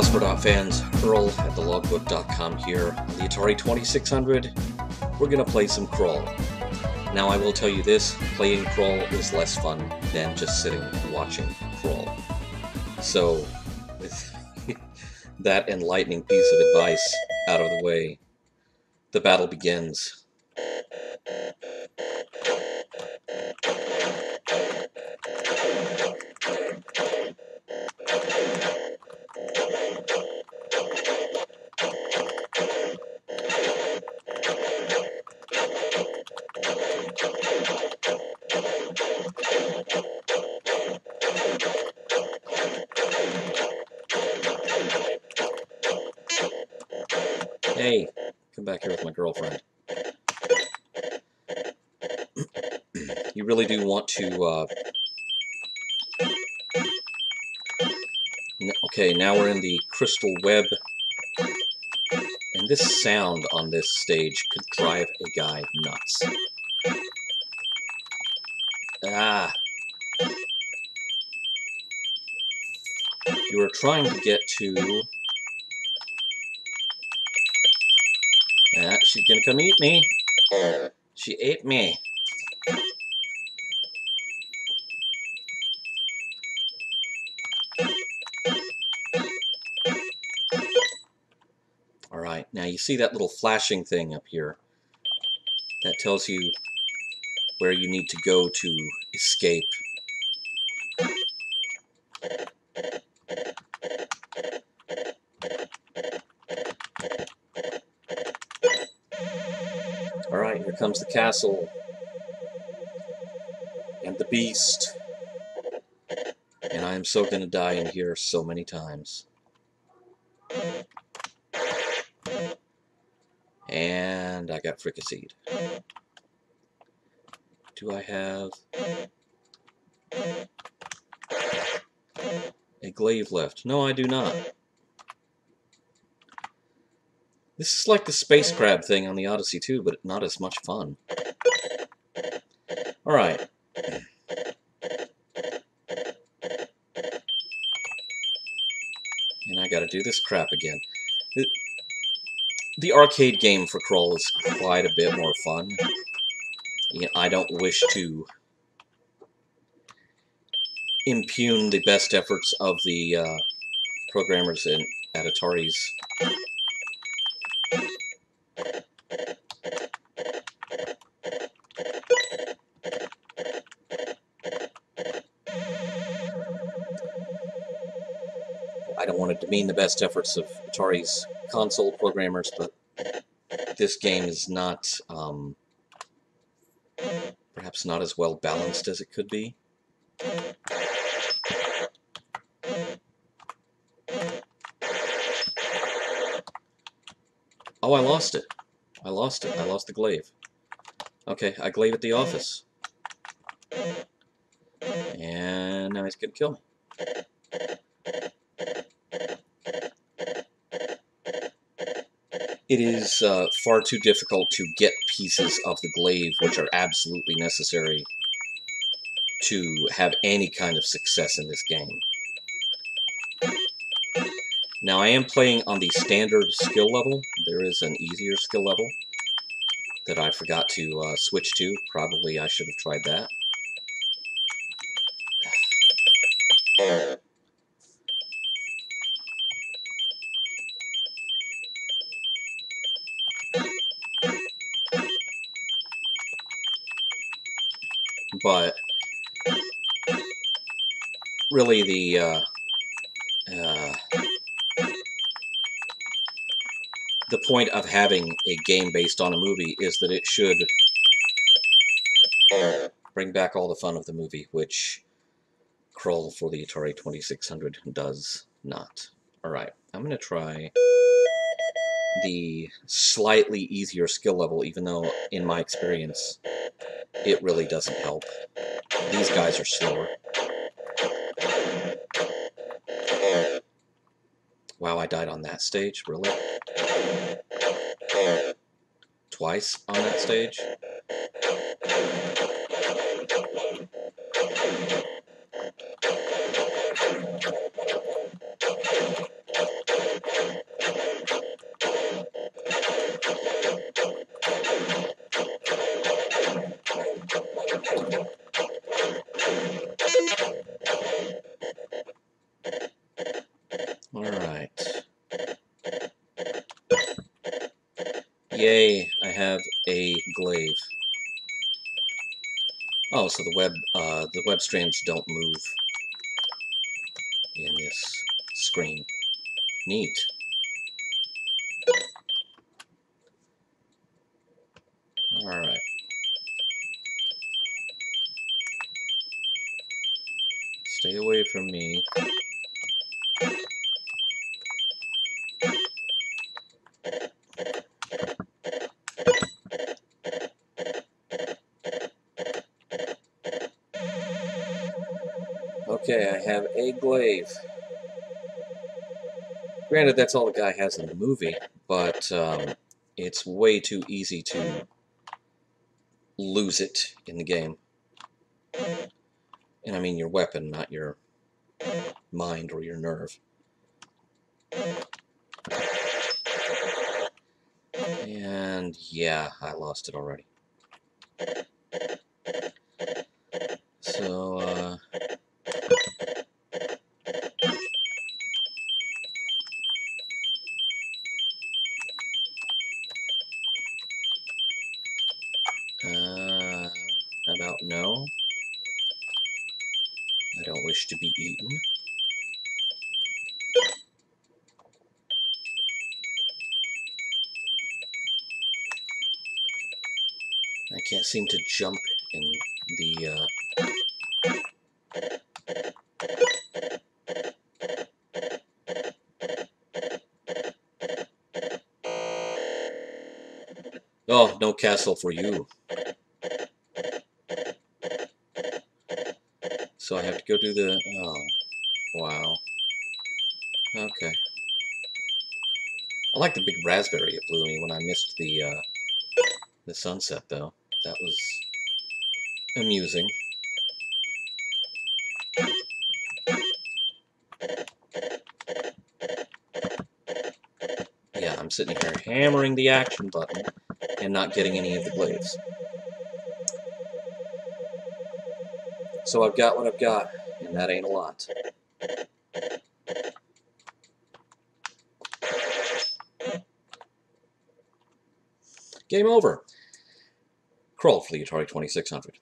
fans, Earl at thelogbook.com here. On the Atari 2600, we're going to play some Krull. Now I will tell you this, playing Krull is less fun than just sitting watching Krull. So, with that enlightening piece of advice out of the way, the battle begins. Hey, come back here with my girlfriend. you really do want to, uh... Okay, now we're in the crystal web. And this sound on this stage could drive a guy nuts. Ah. You are trying to get to Yeah, she's gonna come eat me. She ate me. Alright, now you see that little flashing thing up here. That tells you where you need to go to escape. Alright, here comes the castle. And the beast. And I am so gonna die in here so many times. And I got fricasseed. Do I have a glaive left? No, I do not. This is like the space crab thing on the Odyssey 2, but not as much fun. Alright. And I gotta do this crap again. The, the arcade game for Krull is quite a bit more fun. You know, I don't wish to impugn the best efforts of the uh, programmers in, at Atari's I don't want to demean the best efforts of Atari's console programmers, but this game is not, um, perhaps not as well balanced as it could be. Oh, I lost it. I lost it. I lost the glaive. Okay, I glaive at the office. And now he's gonna kill me. It is uh, far too difficult to get pieces of the glaive which are absolutely necessary to have any kind of success in this game. Now I am playing on the standard skill level. There is an easier skill level that I forgot to uh, switch to. Probably I should have tried that. But really the uh, uh, the point of having a game based on a movie is that it should bring back all the fun of the movie, which Krull for the Atari 2600 does not. Alright, I'm going to try the slightly easier skill level, even though, in my experience, it really doesn't help. These guys are slower. Wow, I died on that stage, really? Twice on that stage? Yay, I have a glaive. Oh, so the web, uh, the web strands don't move in this screen. Neat. Alright. Stay away from me. Okay, I have a glaive. Granted, that's all the guy has in the movie, but um, it's way too easy to lose it in the game. And I mean your weapon, not your mind or your nerve. And yeah, I lost it already. I don't wish to be eaten. I can't seem to jump in the, uh... Oh, no castle for you. So I have to go do the... Oh, wow. Okay. I like the big raspberry it blew me when I missed the, uh, the sunset, though. That was amusing. Yeah, I'm sitting here hammering the action button and not getting any of the glaives. So I've got what I've got, and that ain't a lot. Game over. Krull for the Atari 2600.